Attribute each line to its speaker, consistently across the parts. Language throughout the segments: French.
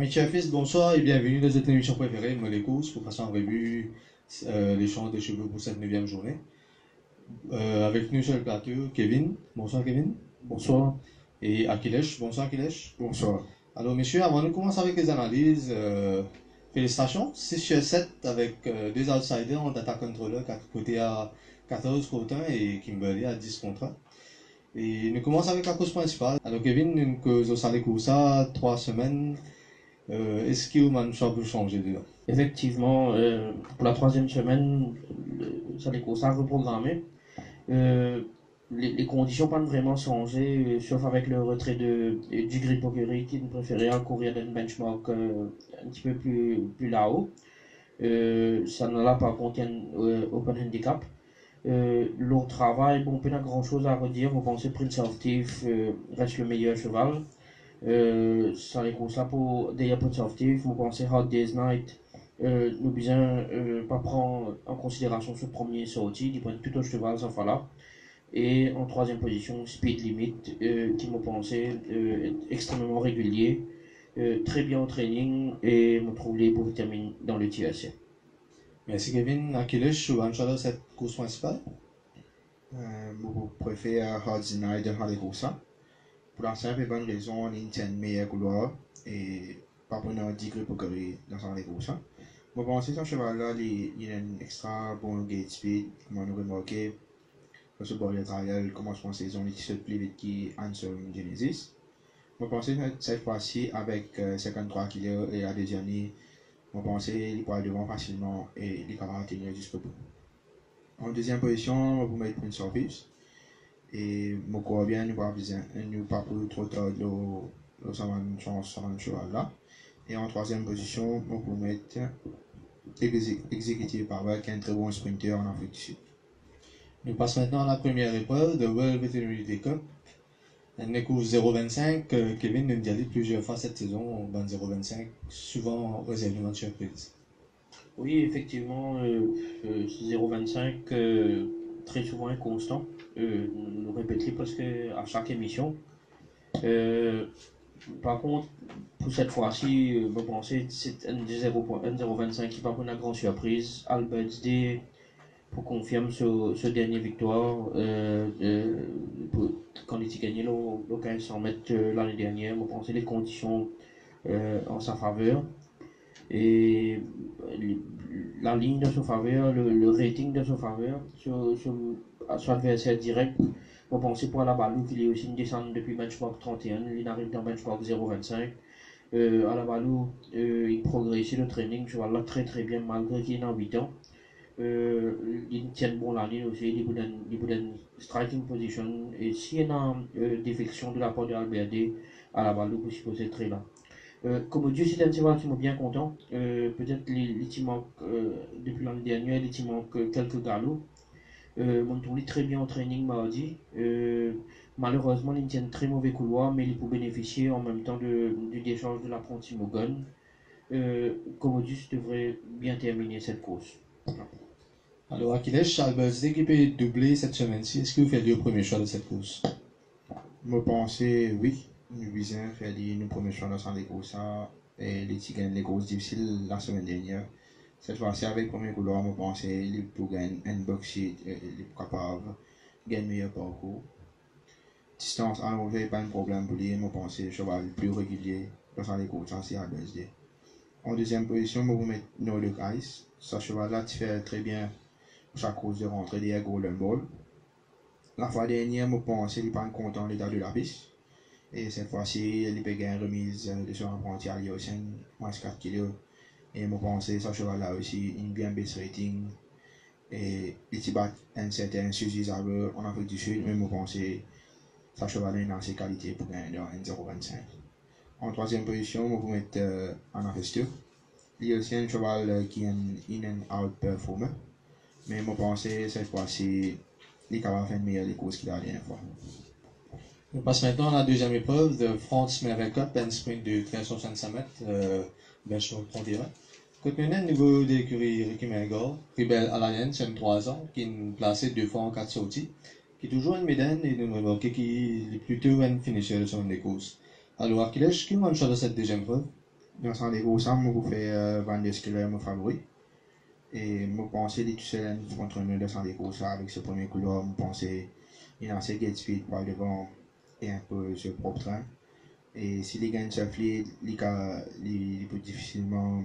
Speaker 1: Amis fils, bonsoir et bienvenue dans cette émission préférée, moi les courses, pour passer en revue euh, les champs des cheveux pour cette neuvième journée. Euh, avec nous sur le plateau, Kevin. Bonsoir Kevin.
Speaker 2: Bonsoir.
Speaker 1: Et Akilesh. Bonsoir Akilesh.
Speaker 2: Bonsoir.
Speaker 1: Alors messieurs, avant de commencer avec les analyses, euh, félicitations. 6 sur 7 avec euh, deux outsiders en data controller, côté à 14 contre 1 et Kimberly à 10 contre 1. Et nous commençons avec la cause principale. Alors Kevin, une cause au salé ça, 3 semaines. Euh, Est-ce un choix pour changer dedans
Speaker 2: Effectivement, euh, pour la troisième semaine, ça les ça reprogrammé. Euh, les, les, conditions pas vraiment changé, euh, sauf avec le retrait de, du Grid qui préférait courir d'un benchmark euh, un petit peu plus, plus là-haut. Euh, ça ne l'a pas contient Open Handicap. L'autre travail, bon, pas grand chose à redire. Vous pensez Prince of Thief reste le meilleur cheval. Ça les ça pour des positifs. Vous pensez Hard Day's Night, euh, nous bien euh, pas prendre en considération ce premier sorti, du point de tout au cheval, ça là. Et en troisième position, Speed Limit, euh, qui me pensé euh, extrêmement régulier, euh, très bien au training et me trouve pour terminer dans le TSC.
Speaker 1: Merci Kevin. Akilesh ou Anchada cette course principale?
Speaker 3: Euh, je préfère Hard Day's Night de Corsa pour la simple et bonne raison, on a une meilleure couloir et pas pour une 10 grilles pour courir dans les courses. Je pense que ce cheval-là, il a un extra bon gate speed, comme on a remarqué. Dans ce bord de trial, commencement saison, il se plus vite qu'Anson Genesis. Je pense que cette fois-ci, avec 53 kg et la deuxième année, je pense qu'il pourra devant facilement et il pourra tenir jusqu'au bout. En deuxième position, vous mettez Prince of Et mon corps bien nous pas besoin nous pas pour trop tard le le saman chance saman cheval là et en troisième position on peut mettre exécutif par est un très bon sprinter en Afrique du Sud.
Speaker 1: Nous passons maintenant à la première épreuve de World Veterinary Cup. Un course 0,25 Kevin nous dit plusieurs fois cette saison dans 0,25 souvent réservé de surprise
Speaker 2: oui effectivement euh, euh, 0,25 euh, très souvent inconstant euh, nous répéter parce que à chaque émission. Euh, par contre, pour cette fois-ci, euh, je pense que c'est un 0.25 qui va pour une grande surprise. Albert D pour confirmer ce, ce dernier victoire quand il a gagné le, 1500 mètres l'année dernière. Je pense les conditions en sa faveur? Et la ligne de sa faveur, le, rating de sa faveur, son adversaire direct. On pensez pour la Balou qu'il est aussi une descente depuis benchmark 31, il arrive dans benchmark 0,25. Euh, à euh, il progresse le training, je vois là très très bien malgré qu'il est en 8 ans. Euh, il tient bon la ligne aussi, il est une striking position. Et s'il y a une défection de la part de Albert D, à la Balou, vous supposez très là. Euh, comme Dieu c'est un cheval qui m'a bien content. Peut-être il manque, euh, depuis l'année dernière, il manque quelques galops. Euh, tourné très bien au training mardi. Euh, malheureusement, il tient très mauvais couloir, mais il peut bénéficier en même temps de, du décharge de l'apprenti Mogon. Euh, Commodus devrait bien terminer cette course.
Speaker 1: Alors, Akilesh, Albert qui peut doubler cette semaine-ci. Est-ce que vous faites le premier choix de cette course?
Speaker 3: Je pense oui. Nous visons faire le premier choix dans les courses et les les courses difficiles la semaine dernière. Cette fois-ci, avec le premier couloir, je pense qu'il un box sheet, il est capable de gagner meilleur parcours. Distance à l'envers, pas un problème pour lui, je pense que cheval le plus régulier dans les courses, c'est à BSD. En deuxième position, je vais mettre Nordic Ice. Ce cheval-là, tu fais très bien sa course de rentrée des Golden Ball. La fois dernière, je pense qu'il n'est pas content de l'état de la piste. Et cette fois-ci, il peut gagner une remise de son apprenti à Lyosen, moins 4 kg. Et pense que ce cheval-là aussi une bien baisse rating. Et il bat un certain Zaber en Afrique du Sud, mais pense que ce cheval-là a assez qualité pour gagner dans 1,025. En troisième position, je vais mettre euh, Festu. Il est aussi un cheval qui est un in and out performer. Mais pense que cette fois-ci, il est capable de faire meilleur les courses qu'il a la dernière fois.
Speaker 1: On passe maintenant à la deuxième épreuve de France Mervel Cup, un sprint de 1365 mètres. Euh, benchmark 31. Côté maintenant, niveau de l'écurie Ricky Melgor, Rebel Alliance, M3 ans, qui est placé deux fois en 4 sorties, qui est toujours une médaille et nous remarquons qu'il est plutôt un finisher de son des courses. Alors, Akilesh, qui m'a de cette deuxième preuve?
Speaker 3: Dans ce rendez-vous, ça, je vous fais euh, Van der Skiller mon favori. Et je pense que tout contre nous dans ce rendez-vous, ça, avec ce premier couleur, je pense qu'il de speed pour devant et un peu ce propre train. Et si les gains se flient, il peut difficilement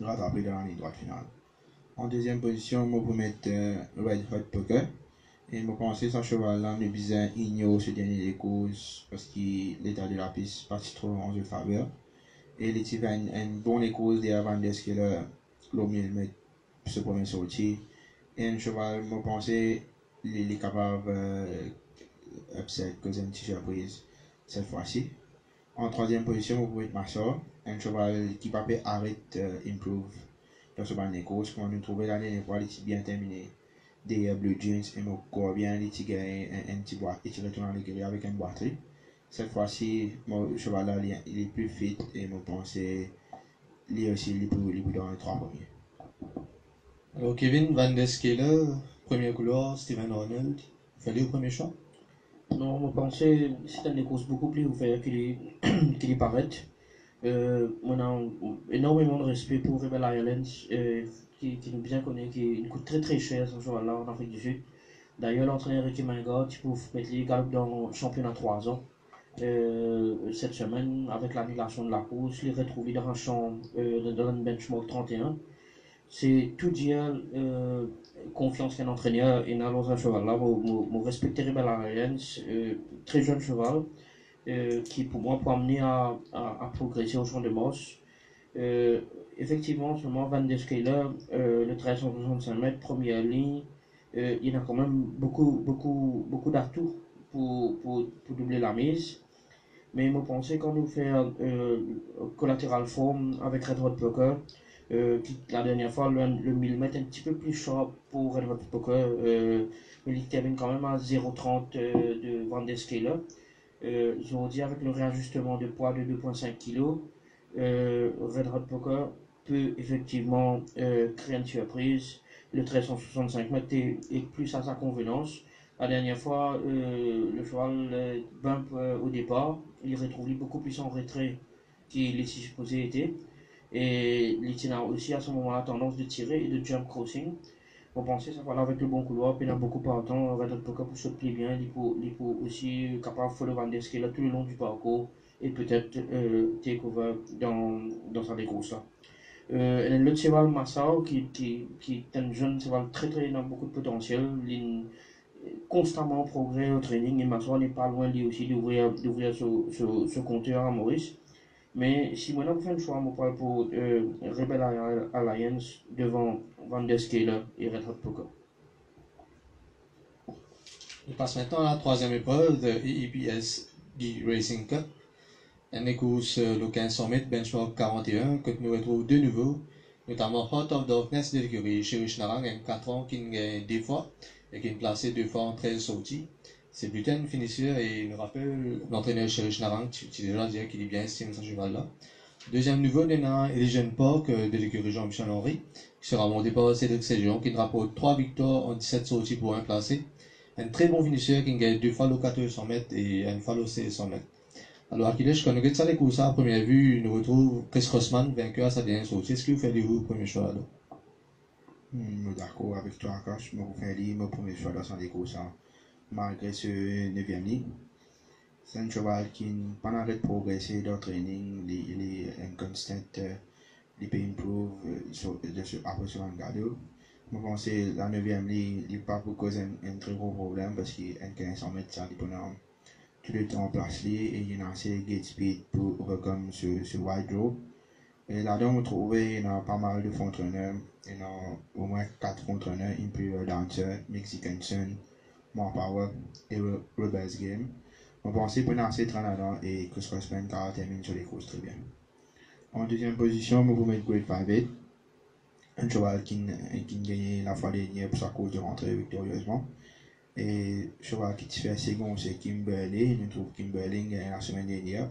Speaker 3: rattraper dans les droites finale. En deuxième position, je vais mettre euh, Red Hot Poker. Et je pense que ce cheval-là ne bizarre ignore ce dernier des causes parce que l'état de la piste pas trop en jeu faveur. Et il y a une bonne cause de avant de ce que le mieux mettre ce premier sorti. Et un cheval, je pense qu'il est capable euh, une petite surprise cette fois-ci. En troisième position, vous pouvez Massor, un cheval qui va arrêter euh, improve dans ce banc de course. Comme nous trouvons l'année dernière, il est bien terminé des Blue Jeans et nous crois bien tigres un, petit boîte et retournes dans l'écurie avec une batterie. Cette fois-ci, mon cheval là, il est plus fit et mon pensée, lui aussi, il est plus, dans les trois premiers.
Speaker 1: Alors, Kevin Van Deskeler, premier couleur, Steven Arnold, fallait au premier choix?
Speaker 2: Non, mon pensée, c'est une course beaucoup plus ouverte qu'il qu paraît. On a énormément de respect pour Rebel Islands. Euh, qui, qui, nous bien connaît, qui nous coûte très très cher ce joueur-là en Afrique du Sud. D'ailleurs, l'entraîneur Ricky Mingot, tu peux mettre les galop dans le championnat 3 ans. Euh, cette semaine, avec l'annulation de la course, les retrouver dans un champ, euh, dans le benchmark 31. C'est tout dire confiance qu'un entraîneur et dans un cheval là. Moi, respecter Rebel très jeune cheval, euh, qui pour moi peut amener à, à, progresser au champ de Moss. Euh, effectivement, seulement Van der Scaler, euh, le 1365 mètres, première ligne, il a quand même beaucoup, beaucoup, beaucoup d'atouts pour, pour, pour, doubler la mise. Mais je pensais qu'on nous fait collatéral form avec Red Hot Poker, euh, la dernière fois, le, le millimètre un petit peu plus sharp pour Red Hot Poker, euh, mais il termine quand même à 0,30 euh, de Van der Scaler. Euh, je dire avec le réajustement de poids de 2,5 kg, Red Hot Poker peut effectivement euh, créer une surprise. Le 1365 mètres est, plus à sa convenance. La dernière fois, euh, le cheval euh, bump au départ, il retrouve beaucoup plus en retrait qu'il est supposé être. Et il a aussi à ce moment-là tendance de tirer et de jump crossing. On pensait ça voilà avec le bon couloir, puis il a beaucoup partant, Red Hot Poker pour se plier bien, il peut aussi capable de faire le là tout le long du parcours et peut-être euh, take over dans, dans sa décourse là. Euh, le cheval Massao, qui, qui, qui est un jeune cheval très très dans beaucoup de potentiel, il constamment en progrès au training et Massao n'est pas loin lui aussi d'ouvrir d'ouvrir ce, ce, compteur à Maurice. Mais si on fait un choix, je parle pour euh, Rebel Alliance devant Van der et Red Hot Poker.
Speaker 1: On passe maintenant à la troisième épreuve de EEPS Racing Cup. Une course le 1500 mètres, benchmark 41, que nous retrouvons de nouveau, notamment Hot of Darkness de l'écurie Cherish Narang, un 4 ans qui gagne deux fois et qui est placé deux fois en 13 sorties. C'est plutôt une finisseur et nous rappelle l'entraîneur Cherish Narang, tu, tu déjà dit qu'il est bien estimé ce cheval-là. Deuxième niveau, nous avons Elysian Park de l'écurie Jean-Michel Henry, qui sera monté par Cédric Séjon, qui rapporte 3 victoires en 17 sorties pour un placé. Un très bon finisseur qui gagne deux fois le 400 mètres et une fois le 100 mètres. Alors, Achilles, je connais ça les courses à première vue, nous retrouve Chris Rossman, vainqueur à sa dernière sortie. Est-ce que vous faites vous premier choix là?
Speaker 3: Hmm, D'accord avec toi, Akash. Je vous fais mon premier choix dans sa courses malgré ce 9e ligne. C'est un cheval qui n'a pas de progresser dans le training, il est inconstant, il peut improve euh, après ce gado. Je pense que la 9e ligne, il pas pour causer un, très gros problème parce qu'il a 1500 mètres, ça dépend tout le temps placé et il y a assez de speed pour comme ce, ce wide draw. Et là-dedans, vous trouvez, il y a pas mal de fontreneurs. Il y a au moins 4 fontreneurs, Imperial Dancer, Mexican Sun, More Power et Rebels Game. On pensait pour lancer là-dedans et que ce car termine sur les courses très bien. En deuxième position, mettez Great 5 un cheval qui, qui gagné la fois dernière pour sa course de rentrée victorieusement. Et je vois qu'il fait second, c'est Kimberley. Nous trouve Kimberley la semaine dernière.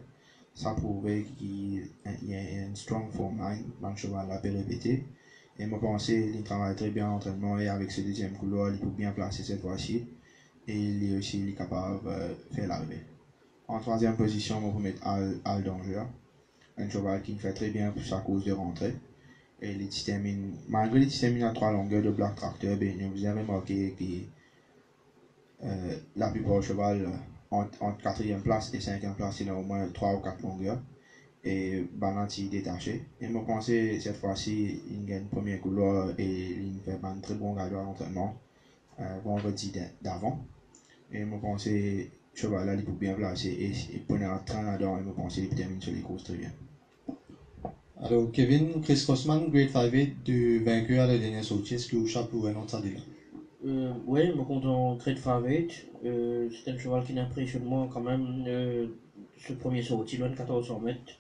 Speaker 3: Ça prouvait qu'il y a une strong form line dans le cheval la répété. Et je pense qu'il travaille très bien en entraînement et avec ce deuxième couloir, il peut bien placer cette fois-ci. Et il est aussi capable de faire l'arrivée. En troisième position, on va mettre Al, un cheval qui fait très bien pour sa course de rentrée. Et les termine, malgré les termine à trois longueurs de Black Tractor, ben, vous avez remarqué que euh, la plupart des cheval entre, entre quatrième place et cinquième place, il a au moins trois ou quatre longueurs. Et Balanti détaché. Et je pense cette fois-ci, il gagne premier couloir et il fait un très bon gardien à l'entraînement euh, vendredi d'avant. Et je pense que cheval là, il peut bien placer et, et pour un train là-dedans, je pense qu'il termine sur les courses très bien.
Speaker 1: Alors, Kevin, Chris Crossman, Grade 5 du vainqueur à la dernière sortie, est-ce que vous pour un autre là?
Speaker 2: Euh, Oui, je me compte en Grade 5 euh, C'est un cheval qui m'impressionne moi quand même. Euh, ce premier sortie, loin de 1400 mètres.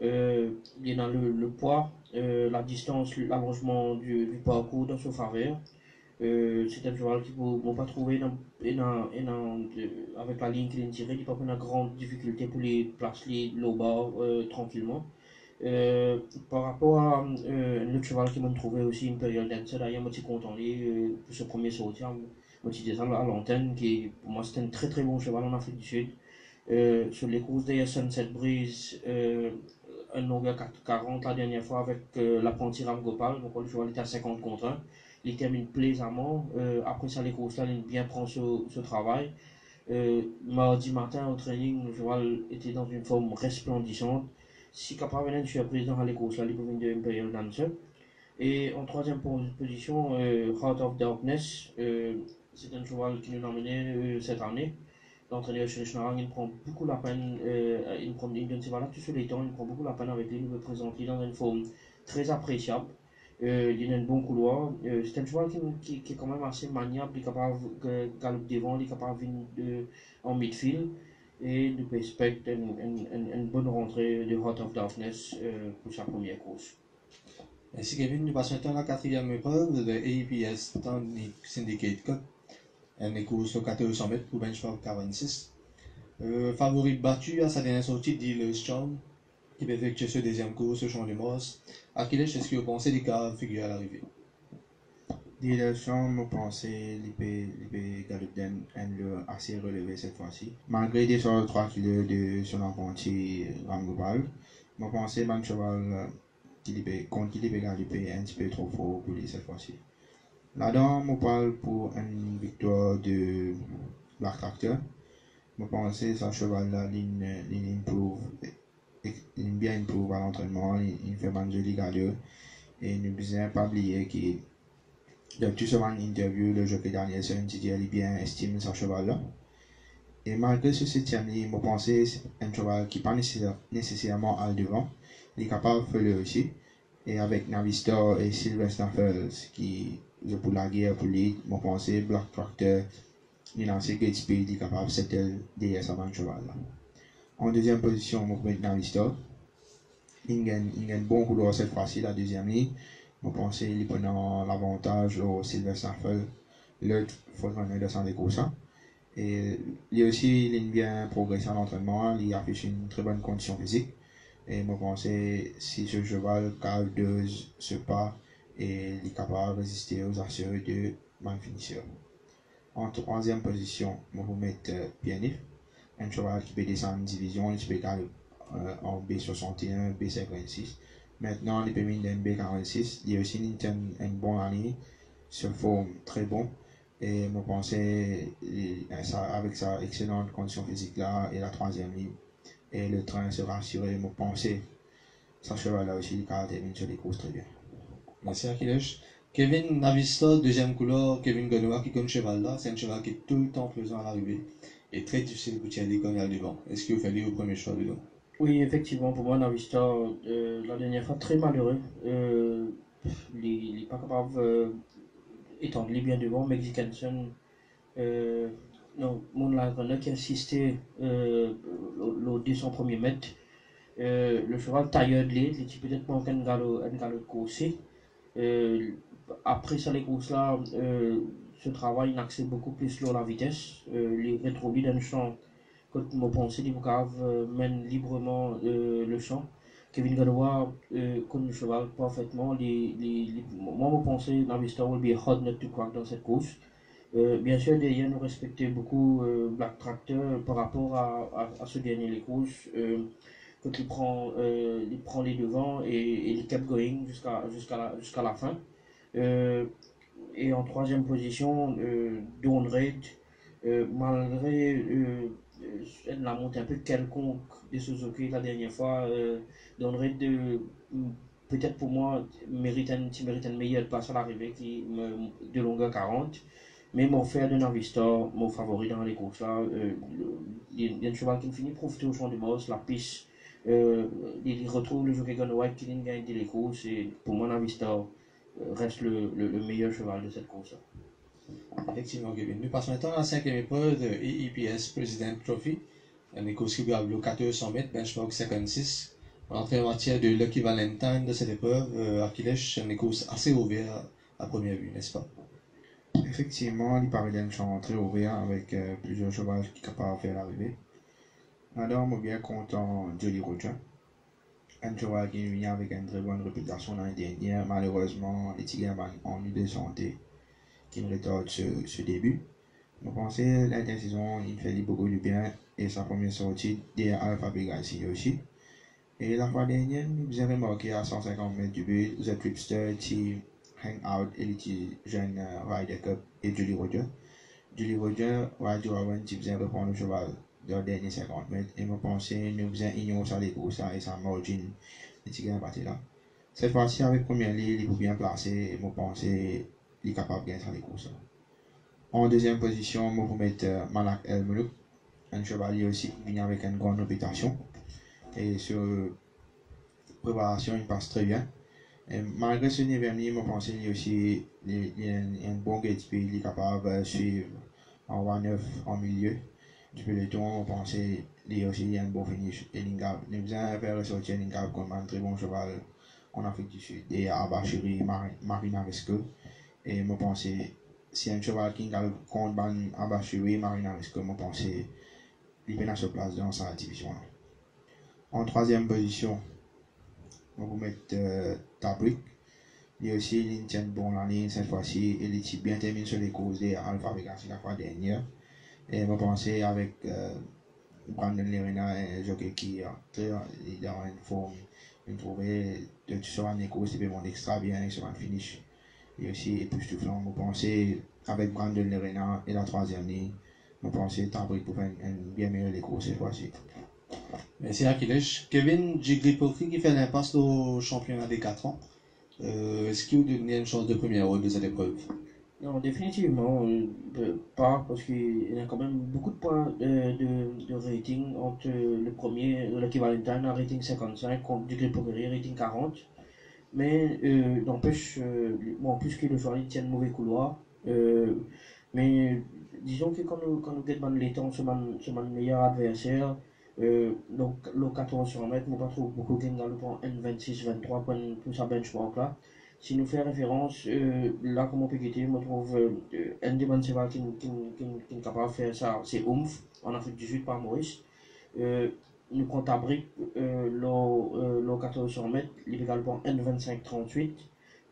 Speaker 2: Euh, il est dans le, le poids, euh, la distance, l'allongement du, du, parcours dans son faveur. Euh, c'est un cheval qui ne pas trouver dans, avec la ligne qu'il a tirée, il pas une grande difficulté pour les placer l'eau bas tranquillement. Euh, par rapport à euh, autre cheval qui m'a trouvé aussi une période d'intérêt, d'ailleurs, je suis content euh, pour ce premier sortie, je suis à l'antenne, qui pour moi c'était un très très bon cheval en Afrique du Sud. Euh, sur les courses des Sunset Breeze, euh, un longueur 40 la dernière fois avec euh, l'apprenti Ram Gopal, donc le cheval était à 50 contre 1. Il termine plaisamment. Euh, après ça, les là, il bien prend ce, travail. Euh, mardi matin au training, le cheval était dans une forme resplendissante si surprise dans les courses, là, il venir de Imperial Dancer. Et en troisième position, euh, Heart of Darkness, c'est un cheval qui nous euh, cette année. L'entraîneur Schnarang, il prend beaucoup la peine, il prend, il donne ses valeurs sur les temps, il prend beaucoup la peine avec lui, il veut présenter dans une forme très appréciable. Euh, il a un bon couloir. Euh, c'est un cheval qui, qui, est quand même assez maniable, il est capable de galoper devant, il est capable de venir de, en midfield et nous respecte une, une, bonne rentrée de Heart of Darkness euh, pour sa première course.
Speaker 1: Merci Kevin. Nous passons à la quatrième épreuve de APS Syndicate Cup. Une course de 1400 mètres pour benchmark 46. Euh, favori battu à sa dernière sortie, Dealer Strong, qui effectuer ce deuxième course au champ de quel est-ce que vous pensez des cas figurés à l'arrivée?
Speaker 3: Direction, je pense l'IP Galupden le assez relevé cette fois-ci. Malgré des sortes 3 kg de son apprenti Rangobal, je pense que le cheval contre l'IP Galupé est un petit peu trop fort pour lui cette fois-ci. Là-dedans, je parle pour une victoire de Black Tractor. Je pense que ce cheval-là, il improve, il bien improve à l'entraînement, il fait un joli galop. Et ne besoin pas oublier qu'il tout souvent, interview, le jockey Danielson dit qu'il bien estime son cheval-là. Et malgré ce septième pense que c'est un cheval qui n'est pas nécessairement à devant. Il est capable de faire le aussi. Et avec Navistar et Sylvester Fells, qui je pour la guerre pour lui, pense que Black Tractor, il a assez great speed, il est capable de settle derrière sa cheval-là. En deuxième position, je vais Navistar. Il a un bon couloir cette fois-ci, la deuxième ligne. Je pense qu'il prend l'avantage au Sylvester Staffel. L'autre, qu'on descendre des courses. Et lui aussi, il a bien progressé en entraînement. Il affiche une très bonne condition physique. Et je pense que si ce cheval calme deux ce pas, il est capable de résister aux assauts de man finisseur. En troisième position, je vais mettre euh, Pianif, un cheval qui peut descendre en division, il peut euh, en B61, B56. Maintenant, les permis d'un 46 il y a aussi une, une bonne année, se forme très bon. Et je pense avec sa excellente condition physique là, et la troisième ligne, et le train sera assuré, je pense ça cheval là aussi, il termine sur les courses très bien.
Speaker 1: Merci Akilesh. Kevin Navista, deuxième couleur, Kevin Gonoa qui connaît cheval là, c'est un cheval qui est tout le temps présent à l'arrivée et très difficile pour tirer quand il y a devant. Est-ce que vous faites au premier choix dedans?
Speaker 2: Oui, effectivement, pour moi, Navista, euh, la dernière fois, très malheureux. Euh, il n'est pas capable euh, étant les bien devant. Mexicanson, euh, non, mon Lagana qui assisté euh, au 200 premiers mètres. Euh, le cheval tailleur de l'aide, il peut-être manqué un galop, un galop de course. Euh, après ça, les courses là, euh, ce travail, il accède beaucoup plus sur la vitesse. Euh, les rétrovis d'un champ quand mon pensée du euh, mène librement euh, le champ. Kevin Galois connaît le cheval parfaitement. Les, les, les, moi, mon pensée l'histoire will be hard not to crack dans cette course. Euh, bien sûr, derrière, nous respectons beaucoup euh, Black Tractor par rapport à, ce dernier les courses. Quand il prend, il prend les devants et, et il kept going jusqu'à jusqu'à la, jusqu'à la fin. Et en troisième position, euh, Dawn euh, malgré euh, euh, la montée un peu quelconque de Suzuki la dernière fois, Dawn euh, peut-être pour moi, mérite, un, mérite une meilleure place à l'arrivée qui de longueur 40. Mais mon frère de Navistor, mon favori dans les courses là, euh, il y a un cheval qui finit profiter au champ de Moss, la piste, il retrouve le jockey Gun White qui vient gagner les courses et pour moi Navistor reste le, le, le meilleur cheval de cette course.
Speaker 1: Effectivement, Kevin. Nous passons maintenant à la cinquième épreuve de EEPS President Trophy. Un gagne le 1400 mètres, benchmark 56. En entrée en matière de Lucky Valentine de cette épreuve, euh, Achilles, un écosse assez ouvert à première vue, n'est-ce pas?
Speaker 3: Effectivement, paraît d'un champ très ouvert avec euh, plusieurs chevaux qui sont capables de faire l'arrivée. Madame est bien content Jolly Roger. Cheval qui vient avec une très bonne réputation l'année dernière. Malheureusement, les Tigres ont eu de santé qui me retarde ce, ce début. Je pense que l'intersaison, il fait beaucoup du bien et sa première sortie derrière Alpha Bega ici aussi. Et la fois dernière, nous avons remarqué à 150 mètres du but, The Tripster qui hang out et les petits jeunes euh, Ryder Cup et Julie Roger. Julie Roger, Roger Owen, faisait reprendre le cheval les derniers 50 mètres. Et je pense que nous faisions ignorer ça les courses ça, et sa margin, les petits gars partis là. Cette fois-ci, avec première ligne, il est bien placé et je pense qu'il est capable de gagner ça les courses. En deuxième position, je vais mettre euh, Malak El Moulouk, un chevalier aussi qui vient avec une grande réputation. Et sur préparation, il passe très bien. Malgré ce niveau, je pense qu'il a aussi il a un, bon gate il est capable de suivre en 1-9 en milieu du peloton. Qu'il y a aussi un bon finish. Et Lingab, nous besoin faire ressortir Lingab comme un très bon cheval en Afrique du Sud. Et à Bachiri, Marina Risco. Et je pense que si un cheval qui a contre Abashiri, Marina Risco, je pense qu'il se place dans sa division. En troisième position, on va mettre euh, Tabrik. Il y a aussi bon l'année cette fois-ci. Il est bien terminé sur les courses des Alpha Vegas la fois dernière. Et je pense avec euh, Brandon Lerena, un jockey qui est très il en une forme. Il trouvait de sur courses, il peut monter extra bien un finish. Et aussi, et puis tout flanc, je pense avec Brandon Lerena et la troisième ligne, je pense que Tabrik pour faire une, une bien les courses cette fois-ci.
Speaker 1: Merci Achilles. Kevin Jiglipokri qui fait l'impasse au championnat des 4 ans. Euh, Est-ce qu'il vous donne une chance de première rôle de cette épreuve?
Speaker 2: Non, définitivement euh, euh, pas, parce qu'il y a quand même beaucoup de points euh, de, de rating entre euh, le premier, le Lucky Valentine, un rating 55, contre du Grippoguerie, rating 40. Mais euh, n'empêche, euh, bon, plus que le il tient le mauvais couloir, euh, mais disons que quand nous, quand nous gagnons les temps, c'est mon meilleur adversaire. Euh, donc, le 14 sur mètre, moi, pas trop beaucoup qui dans le point N26-23 pour, pour sa benchmark là. Si nous fait référence, euh, là, comme on peut quitter, je trouve euh, euh, un des qui, qui, qui, qui est capable de faire ça, c'est Oomph, en Afrique du Sud, par Maurice. Euh, nous comptons à brique, euh, le, euh, le 1400 mètres, il est également N25-38.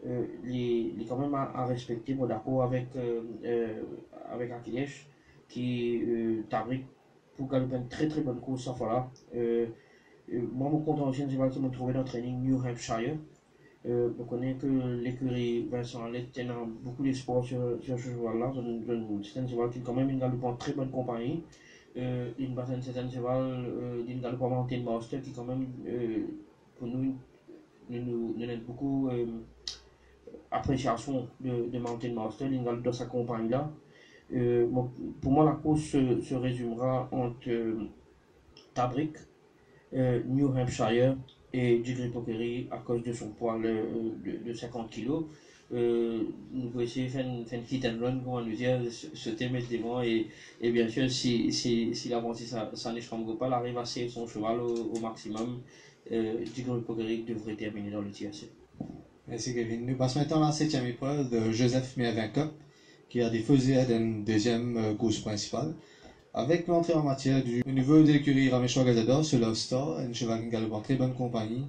Speaker 2: Euh, il, est, quand même à, à respecter, bon, d'accord avec, euh, euh, avec Achilles, qui euh, Tabrik pour gagner une très très bonne course. Euh, euh, moi, mon ancien, c'est qui m'a trouvé dans le training New Hampshire. Euh, je connais que l'écurie Vincent Allais tient beaucoup d'espoir sur, sur ce cheval-là. C'est un cheval qui est quand même une galopante très bonne compagnie. Euh, c'est un cheval euh, d'une galopante Mountain Master qui quand même, euh, pour nous, nous, nous, donne beaucoup euh, appréciation de, de Mountain Master, une galope de sa compagnie-là. Euh, pour moi, la course se, se résumera entre euh, New Hampshire et Jigri Pokeri à cause de son poids de, de 50 kg. Euh, nous pouvons essayer de faire une, faire une hit and run, comme on nous dit, se se mettre devant et, et bien sûr, si, si, si l'avancée ne pas, arrive à serrer son cheval au, maximum, euh, Jigri Pokeri devrait terminer dans le TRC.
Speaker 1: Merci Kevin. Nous passons maintenant à la septième épreuve de Joseph Mervin qui a déposé à deuxième euh, course principale. Avec l'entrée en matière du niveau de l'écurie Ramechois Gazador sur Love Star, un cheval en très bonne compagnie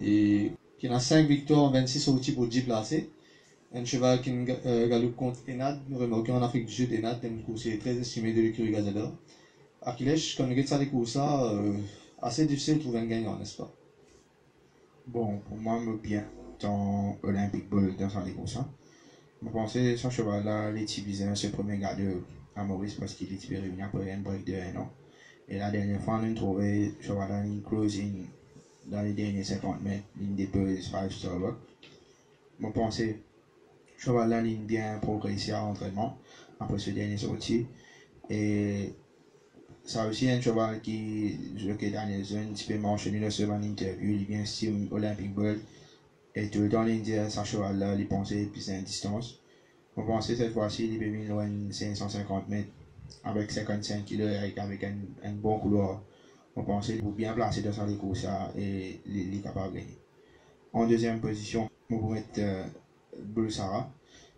Speaker 1: et qui a 5 victoires en 26 sorties pour 10 placés. Un cheval qui euh, galope contre Enad, nous remarquons en Afrique du Sud, Enad est une course très estimée de l'écurie Gazador. Achilles, nous regardons ça, les courses, euh, assez difficile de trouver un gagnant, n'est-ce pas?
Speaker 3: Bon, pour moi, me bien dans Olympic Bull dans son ça. Je pense que ce cheval-là, il utilisé ce premier gardeur à Maurice parce qu'il est revenu après un break de un an. Et la dernière fois, on a trouvé ce cheval-là une closing dans les derniers 50 mètres, une plus 5 star Je pense que ce cheval-là, il bien progressé à l'entraînement après ce dernier sortie. Et ça aussi un cheval qui, je que dans les zones, tu peux mentionner le second interview, il vient Steam Olympic Bull. Et tout le temps, dit ce cheval-là, il pensait plus à distance. Pensait cette fois-ci, il peut venir loin 550 mètres avec 55 kg avec, avec un, bon couloir. On pensait pour bien placer dans sa course et il est capable de gagner. En deuxième position, on pourrait mettre euh.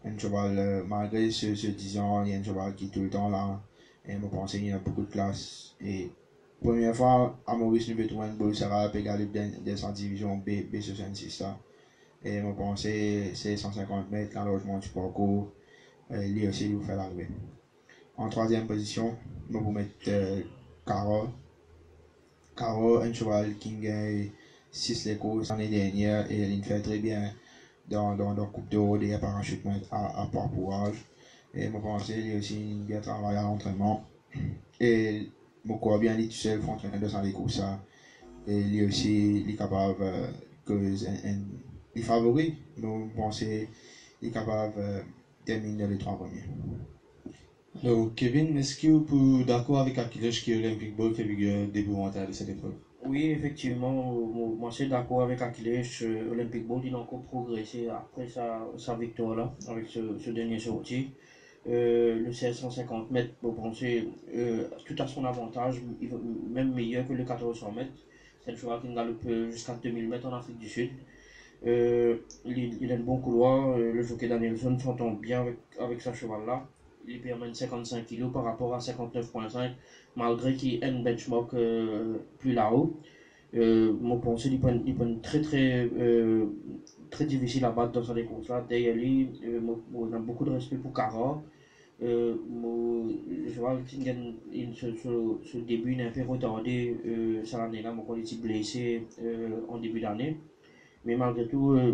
Speaker 3: Un euh, malgré ce, ce 10 ans, il y a un cheval qui est tout le temps là et je pense qu'il a beaucoup de classe. Et première fois, à Maurice, nous avons trouvé un gagné dans division B, B66 là. Et pense que c'est 150 mètres, l'enlogement du parcours, euh, lui aussi, il vous fait l'arrivée. En troisième position, je vous mettre euh, Caro. Caro, un cheval qui gagne 6 les courses l'année dernière et il fait très bien dans, dans, dans Coupe d'Euro des parachutements à, à part Et pense qu'il a aussi bien travaillé à l'entraînement. Et je crois bien qu'il tout seul pour entraîner dans les courses. Et lui aussi, il est capable euh, que un, les favoris, nous pensons qu'il est capable de euh, terminer les trois premiers.
Speaker 1: Alors, Kevin, est-ce que vous êtes d'accord avec Achilles qui est Olympic Ball fait début mental de cette épreuve?
Speaker 2: Oui, effectivement, moi je suis d'accord avec Achilles. Euh, Olympic Ball, il a encore progressé après sa, sa victoire là, avec ce, ce dernier sortie. Euh, le 1650 mètres, vous pensez, euh, tout à son avantage, même meilleur que le 1400 mètres. C'est le choix qui galope jusqu'à 2000 mètres en Afrique du Sud. Euh, il, a un bon couloir. Euh, le jockey Danielson s'entend bien avec, avec ce cheval-là. Il permet 55 kg par rapport à 59,5 malgré qu'il a un benchmark euh, plus là-haut. mon pensée, il est très très très difficile à battre dans cette course-là. D'ailleurs, on a beaucoup de respect pour Cara. Euh, le cheval qui gagne ce, début il peu retardé euh, cette année-là, il était blessé en début d'année. Mais malgré tout, euh,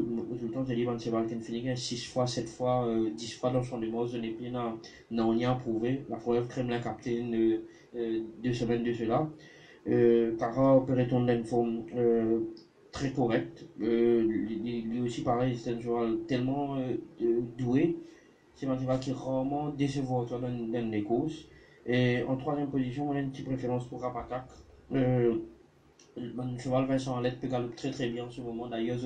Speaker 2: temps, j'ai dit, que Balkan finit 6 fois, 7 fois, 10 euh, fois dans son démos, je n'ai pas rien prouvé. La fois, Kremlin captain euh, euh, deux semaines de cela. Euh, Cara opérait une forme très correcte. Lui, aussi, pareil, c'est un joueur tellement doué. C'est un cheval qui est rarement décevant dans, dans les courses. Et en troisième position, on a une petite préférence pour Rapatak. Euh, le cheval Vincent Alette peut galoper très très bien en ce moment. D'ailleurs,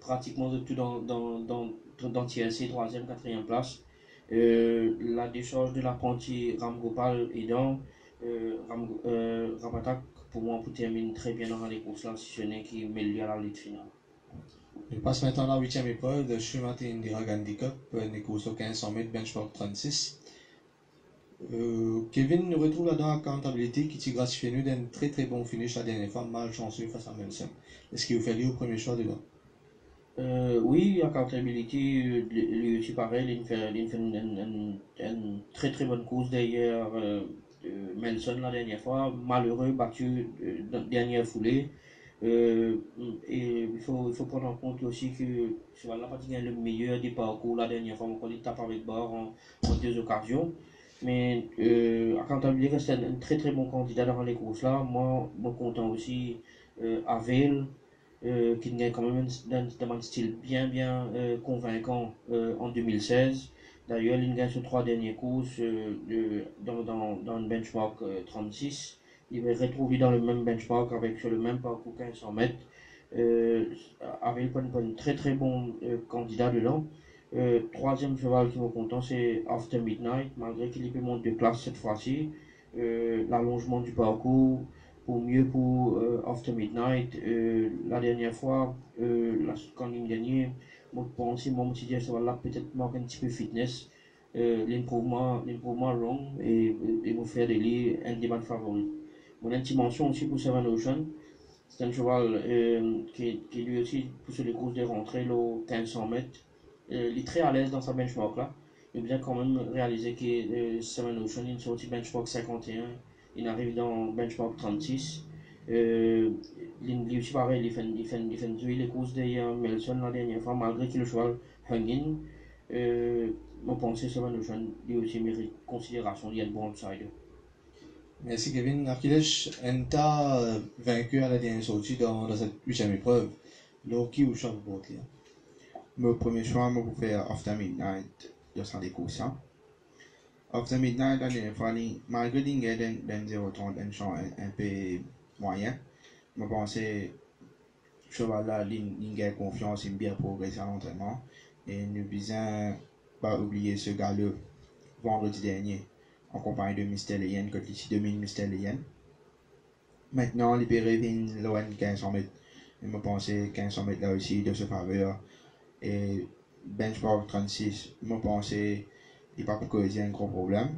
Speaker 2: pratiquement tout dans, dans, dans, dans TLC, 3e, 4e place. Euh, la décharge de l'apprenti Ramgopal aidant, euh, Ram, euh, Ramatak, pour moi, pour terminer très bien dans les courses là, si ce n'est qui met à la lutte finale.
Speaker 1: Je passe maintenant à la 8e épreuve de Shumati Indira Gandhi Cup, une course au 1500 mètres, benchmark 36. Euh, Kevin nous retrouve là dans Accountability qui gratifié nous d'un très très bon finish la dernière fois, malchanceux face à Melson. Est-ce qu'il vous fait lui au premier choix dedans?
Speaker 2: Euh, Oui, Accountability, lui aussi pareil, il fait, fait une, très très bonne course derrière euh, la dernière fois, malheureux, battu euh, dans la dernière foulée. Euh, et il faut, prendre en compte aussi que cheval pas le meilleur des parcours la dernière fois, on tape avec bord en, en deux occasions. Mais euh, Accountability reste un, très très bon candidat dans les courses là. Moi, moi content aussi euh, euh, qui gagne quand même un, un, style bien bien euh, convaincant euh, en 2016. D'ailleurs, il gagne sur trois dernières courses euh, dans, dans, dans le benchmark 36. Il va retrouver dans le même benchmark avec sur le même parcours 1500 mètres. Euh, Avel, un très très bon candidat dedans. Euh, troisième cheval qui me content, c'est After Midnight, malgré qu'il peut monter de classe cette fois-ci. Euh, L'allongement du parcours, pour mieux pour euh, After Midnight. Euh, la dernière fois, la, il gagnait, je pensais, moi, je me cheval là peut-être manque un petit peu fitness. Euh, l'improvement, long et, et me faire des un débat favori. Mon mention aussi pour Seven Ocean. C'est un cheval qui, qui lui aussi pousse les courses des rentrées, là, 1500 mètres. Il est très à l'aise dans sa benchmark là. Il bien quand même réalisé que euh, Seven Ocean, il sorti benchmark 51, il arrive dans benchmark 36. Euh, il lui aussi pareil, il fait, il fait, il fait jouer les courses derrière Melson la dernière fois, malgré qu'il le cheval hanging. Euh, je pense que va nous lui aussi mérite considération, il y de bon.
Speaker 1: Merci Kevin. Achilles, Enta euh, vaincu à la dernière sortie dans, dans cette huitième épreuve. Loki ou Charles Bautier
Speaker 3: Mon premier choix, moi, pour faire After Midnight, sans courses. After Midnight, la dernière fois, malgré y ait un 0,30, un champ un peu moyen, je pense que cheval là, a confiance, il bien progressé à l'entraînement. Et nous besoin pas oublier ce gars-là vendredi dernier en compagnie de Mr. Leyen, que ici domine Mr. Leyen. Maintenant, libéré vient loin 1500 mètres. Je me pensais 1500 mètres là aussi de ce faveur. Et benchmark 36, je me pensais il pas pour causer un gros problème.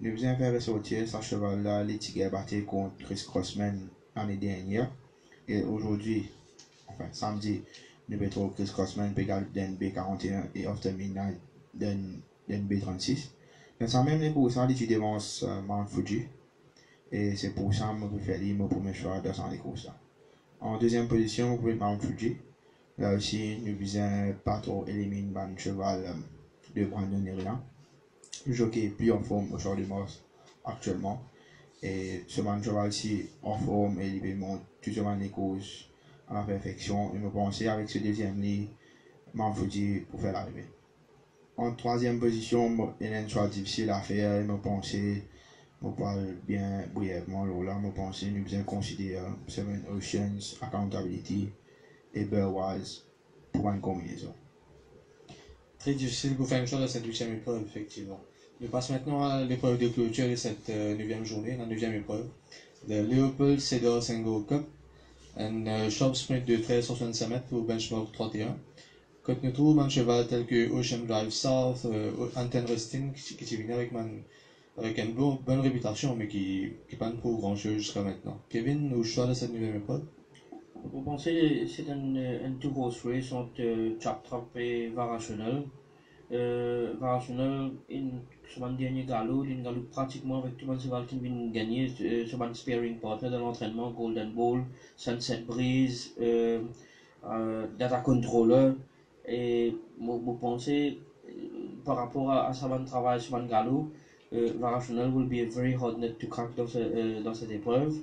Speaker 3: Nous besoin faire ressortir ce cheval-là, les tigres battus contre Chris Crossman l'année dernière. Et aujourd'hui, enfin samedi, nous mettons Chris Crossman, Pégal B41 et After Midnight d'un B36. Dans ça même les pour ça, il devance uh, Mount Fuji. Et c'est pour ça que je préfère mon premier choix dans les courses. En deuxième position, vous pouvez Mount Fuji. Là aussi, visons pas trop éliminer le cheval um, de Brandon. Le jockey plus en forme au de Mars actuellement. Et ce cheval-ci en forme et il tout le les courses à la perfection. Et me penser avec ce deuxième lit, Fuji pour faire l'arrivée. En troisième position, il un choix difficile à faire. Je pense, je parle bien brièvement, là, je pense nous devons considérer Seven Oceans, Accountability et Burwise pour une combinaison.
Speaker 1: Très difficile pour faire un choix de cette huitième épreuve, effectivement. Je passe maintenant à l'épreuve de clôture de cette euh, neuvième journée, la neuvième épreuve. Le Leopold Cedar Single Cup, un uh, short sprint de 1365 mètres au benchmark 31. Quand nous trouvons un cheval tel que Ocean Drive South, euh, Anten Rustin, qui, qui venu avec, man, avec une bon, bonne réputation, mais qui n'est pas pour grand chose jusqu'à maintenant. Kevin, au choix de cette nouvelle épreuve?
Speaker 2: Vous pensez que c'est un, un tout gros race entre euh, Chap Trap et Varachonel. Euh, Varachonel, le dernier galop, il galop pratiquement avec tout le monde qui vient gagner, euh, mon sparing partner de l'entraînement, Golden Ball, Sunset Breeze, euh, euh, Data Controller. Et vous pensez, euh, par rapport à, à sa travail sur Gallo, euh, Varachonel will be a very hard nut to crack dans, ce, dans cette épreuve.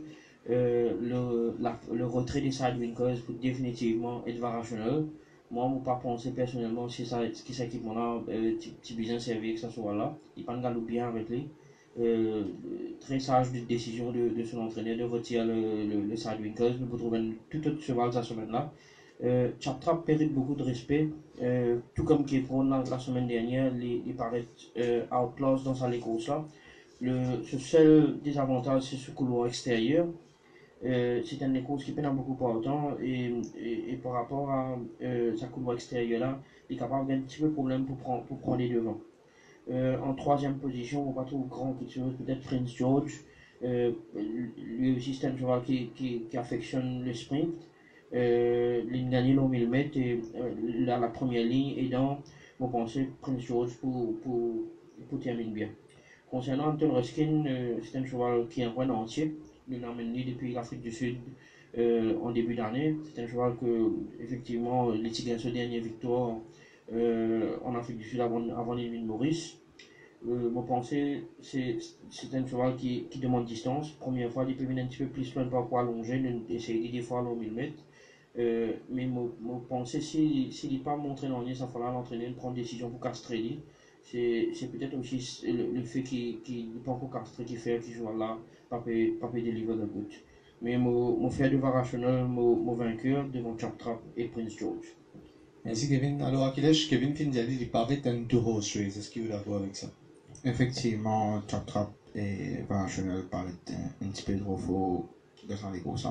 Speaker 2: Euh, le, le retrait des sidewinkers peut définitivement être Varachonel. Moi, je ne pas penser personnellement si ça, qui cet équipement-là, euh, bien servi que ça soit là. Il pas galop bien avec lui. Euh, très sage de décision de, de son entraîneur de retirer le, le, le sidewinkers. Nous pouvons trouver tout autre cheval cette semaine-là. Euh, Chaptrap mérite beaucoup de respect, euh, tout comme Kepron la, semaine dernière, il, paraît euh, dans sa course là. Le, ce seul désavantage, c'est ce couloir extérieur. Euh, c'est un des courses qui peine beaucoup pour autant et, et, par rapport à euh, sa couloir extérieur là, il est capable d'un petit peu de problème pour prendre, pour prendre les devants. Euh, en troisième position, on va trop grand quelque chose, peut-être Prince George. Euh, lui aussi, c'est un cheval qui, qui, affectionne le sprint euh, gagnée l'on mètres et la, la, première ligne et dans mon pensée Prince George pour, pour, pour terminer bien. Concernant Anton Ruskin, c'est un cheval qui est un roi entier. L'a amené depuis l'Afrique du Sud euh, en début d'année. C'est un cheval que, effectivement, les Tigres ce dernier victoire euh, en Afrique du Sud avant, avant l'île Maurice. Euh, mon pensée, c'est un cheval qui, qui demande distance. Première fois, il peut venir un petit peu plus loin par quoi allonger, essayer des fois à 1000 mètres. Euh, mais mon, mon pensée, s'il si, n'est pas montré l'année, ça fera l'entraîner, prendre décision pour castrer C'est peut-être aussi le, le fait qu'il n'est pas encore castré qui fait qu'il joue là, pas pas délivrer de but. Mais mon, mon frère de Varachonel, mon, mon vainqueur devant Chap Trap et Prince George.
Speaker 1: Merci Kevin. Alors Akilesh, Kevin Finjali, il parlait d'un horse race. Est-ce qu'il veut d'accord avec ça?
Speaker 3: Effectivement, Chap Trap et Varachonel parlaient un, un petit peu trop faux dans les courses.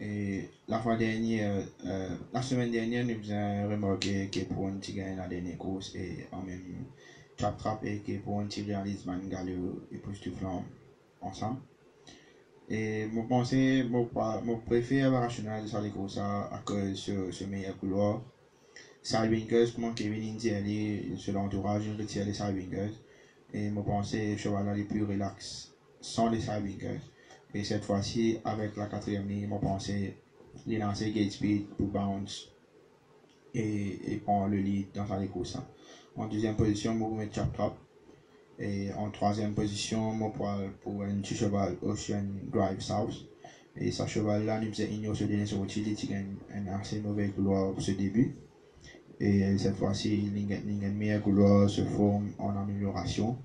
Speaker 3: Et la fois dernière, euh, la semaine dernière, nous avons remarqué que pour un petit gagne la dernière course et en même trap trap et que pour un petit réalise Mangalio et pousse tout flanc ensemble. Et je pense que je préfère rational sur les courses à cause de ce meilleur couloir. Sidewinkers, comme Kevin dit, sur l'entourage, il retire les sidewinkers. Et je que le cheval est plus relax sans les sidewinkers. Et cette fois-ci, avec la quatrième ligne, je pensais les lancer gate speed pour bounce et, et prendre le lead dans sa course. En deuxième position, je vais mettre chop top. Et en troisième position, je vais pour un petit cheval Ocean Drive South. Et ce cheval-là, nous faisons ignorer ce dernier sur il a un assez mauvais couloir pour ce début. Et cette fois-ci, une meilleure couloir se forme en amélioration.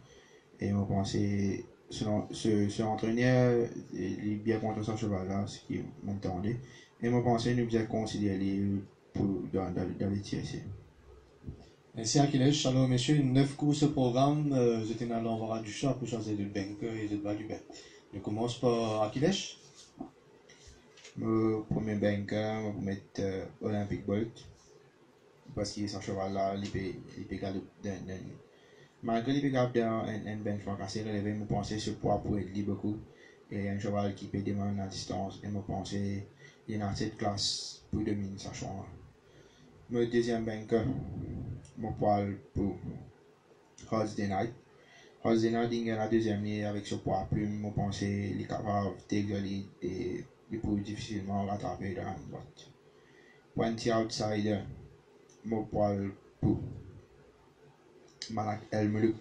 Speaker 3: Et on pensait, selon ce, ce entraîneur, il est bien contre ce cheval-là, ce qui m'entendait. Et je pensais nous bien considérer pour, dans, dans, les TSC.
Speaker 1: Merci Akilesh. Alors messieurs, neuf courses au programme. Euh, vous êtes dans l'embarras du choix pour choisir du banker et du bas du bet. Je commence par Akilesh.
Speaker 3: Mon premier banker, je vais mettre euh, Olympic Bolt. Parce qu'il est ce cheval-là, il peut, il peut garder Malgré qu'il peut garder un, benchmark assez relevé, je pense que ce poids pour être libre beaucoup. Et un cheval qui peut demander la distance. Et je pense qu'il est dans cette classe pour dominer sa. Mon deuxième banker, mon poil pour Thursday Night. Thursday Night, il la deuxième ligne avec ce poids plume. Je pense qu'il est capable de et il peut difficilement rattraper dans la droite. Pointy outsider, mon poil pour Malak Elmeluk.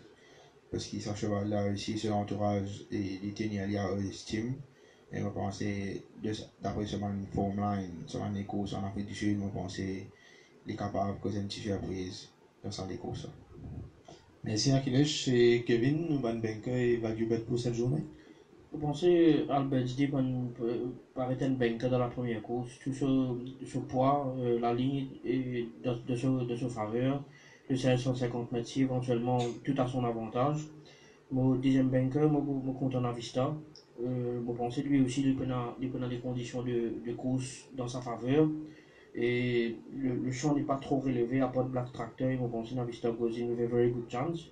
Speaker 3: Parce qu'il cheval là aussi, son entourage et il tenir à estime. Et je pense, d'après ce man form line, ce man les courses en Afrique du Sud, je pense de causer une petite surprise dans sa courses.
Speaker 1: Merci Akilesh. Et Kevin, nous allons banker et value bet pour cette journée.
Speaker 2: Je pense que Albert dit qu'on paraît un banker dans la première course. Tout ce, poids, euh, la ligne est de, de, de faveur. Le 1650 mètres, éventuellement, tout à son avantage. Mon deuxième banker, je compte en Avista. Euh, je pense que lui aussi, il connaît des conditions de, de, course dans sa faveur? Et le, le champ n'est pas trop relevé à de Black Tractor. Je pense que Navista goes in with a very good chance.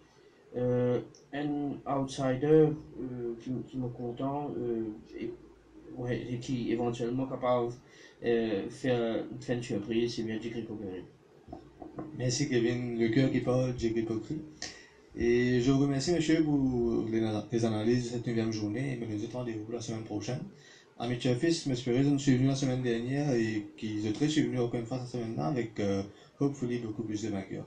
Speaker 2: Euh, un outsider euh, qui, qui me content euh, et, ouais, et, qui éventuellement capable de euh, faire, faire une surprise, c'est bien J. Gripogary.
Speaker 1: Merci Kevin, le cœur qui parle, J. Gripogary. Et je vous remercie, monsieur, pour les, analyses de cette neuvième journée et me les rendez-vous la semaine prochaine. Amis Fils, me suis je suis venu la semaine dernière et qui est très suis venu encore une fois cette semaine-là avec, euh, hopefully, beaucoup plus de vainqueurs.